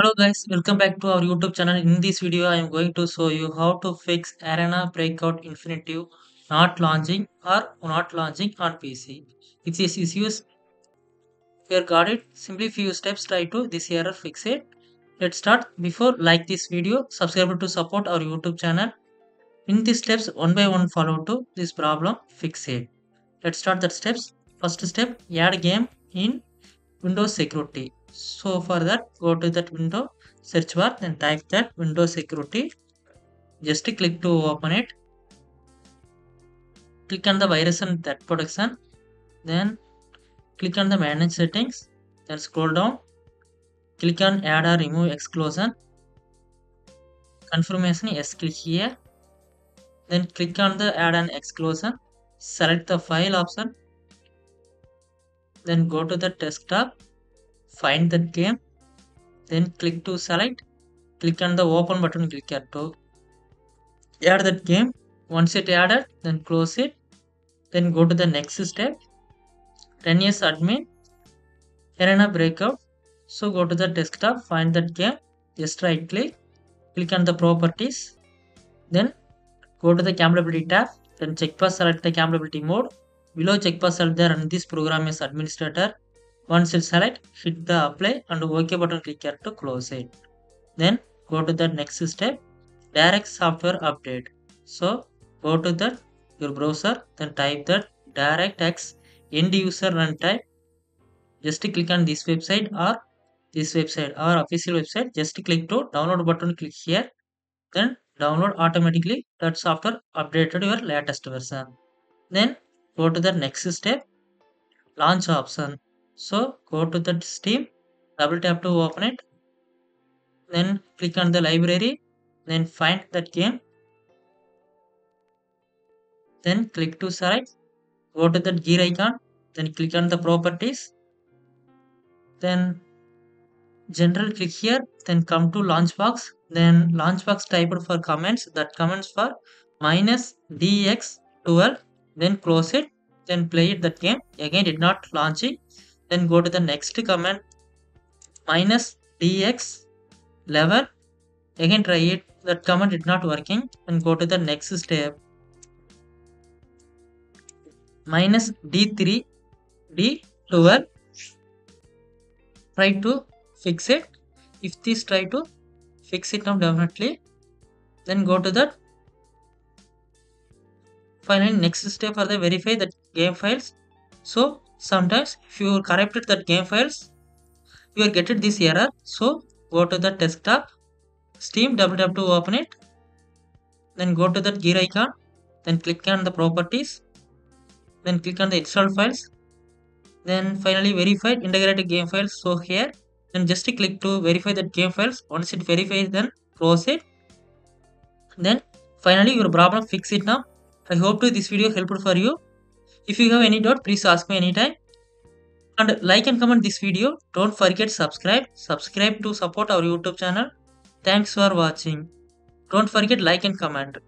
Hello guys, welcome back to our YouTube channel. In this video, I am going to show you how to fix Arena Breakout Infinite not launching or not launching on PC. If this issues you got it, simply few steps try to this error fix it. Let's start. Before like this video, subscribe to support our YouTube channel. In these steps, one by one follow to this problem, fix it. Let's start the steps. First step, add game in Windows Security. So for that, go to that window, search bar, then type that Windows Security. Just click to open it. Click on the virus and that protection. Then click on the manage settings. Then scroll down. Click on add or remove exclusion. Confirmation yes click here. Then click on the add an exclusion. Select the file option. Then go to the desktop find that game then click to select. Click on the open button click here to. Add that game. Once it added then close it. Then go to the next step. Run as admin. Arena breakout. So go to the desktop find that game. Just right click. Click on the properties. Then go to the compatibility tab. Then check checkbox select the compatibility mode. Below checkbox select the run this program as administrator once it select, hit the apply and OK button click here to close it. Then go to the next step, direct software update. So go to the your browser, then type that DirectX end user runtime. Just click on this website or this website or official website. Just click to download button, click here. Then download automatically that software updated your latest version. Then go to the next step, launch option so go to the Steam, double tap to open it, then click on the library, then find that game, then click to select, go to the gear icon, then click on the properties, then general click here, then come to launch box, then launch box typed for comments, that comments for minus dx12, then close it, then play it that game, again did not launch it, then go to the next command. Minus dx 11 again try it. That command did not working. Then go to the next step. Minus d3 d12 try to fix it. If this try to fix it now definitely. Then go to that finally next step. For the verify the game files? So sometimes if you corrupted that game files you will get this error. So go to the desktop steam www to open it. Then go to that gear icon. Then click on the properties. Then click on the install files. Then finally verify integrated game files. So here. Then just click to verify that game files. Once it verifies then close it then finally your problem fix it now. I hope to this video helpful for you if you have any doubt, please ask me anytime. And like and comment this video. Don't forget subscribe. Subscribe to support our YouTube channel. Thanks for watching. Don't forget like and comment.